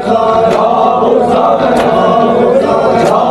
Sara, Sara, Sara.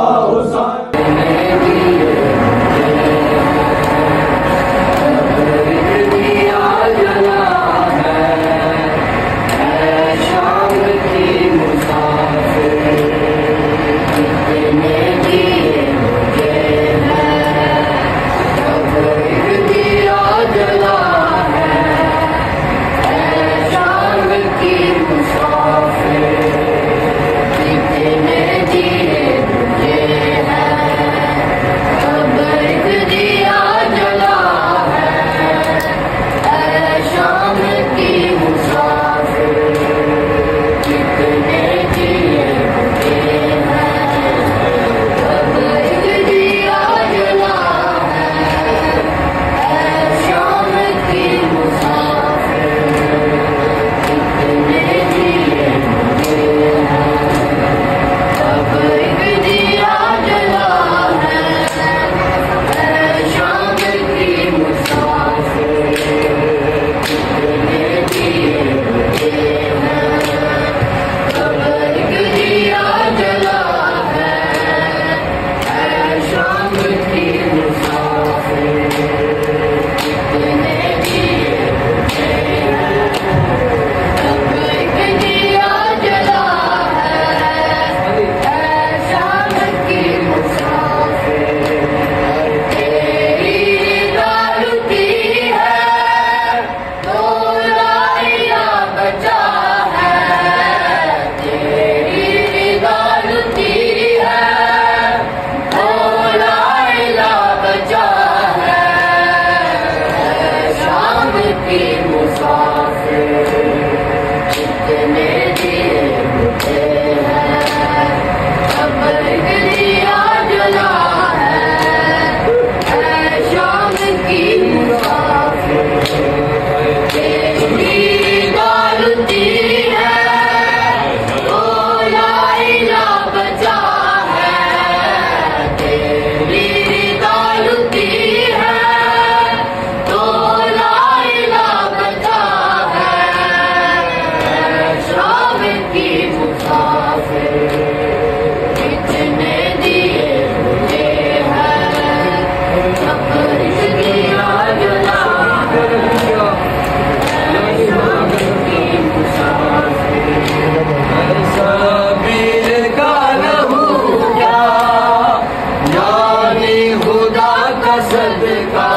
Casa de Paz.